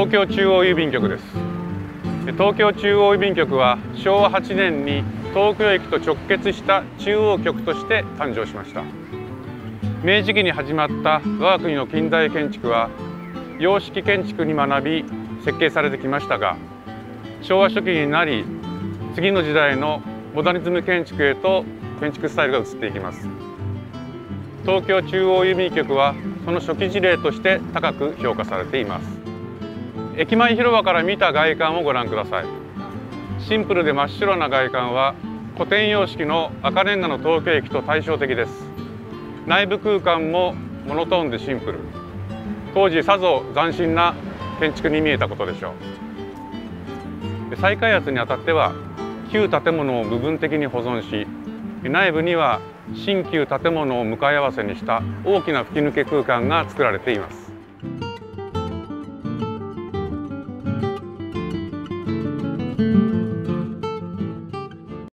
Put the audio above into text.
東京中央郵便局です。東京中央郵便局は昭和8年に東京駅と直結した中央局として誕生しました。明治期に始まった我が国の近代建築は洋式建築に学び設計されてきましたが昭和初期になり次の時代のモダニズム建築へと建築スタイルが移っていきます。東京中央郵便局はその初期事例として高く評価されています。駅前広場から見た外観をご覧ください。シンプルで真っ白な外観は古典様式の赤レンガの東京駅と対照的です。内部空間もモノトーンでシンプル。当時さぞ斬新な建築に見えたことでしょう。再開発にあたっては旧建物を部分的に保存し内部には新旧建物を向かい合わせにした大きな吹き抜け空間が作られています。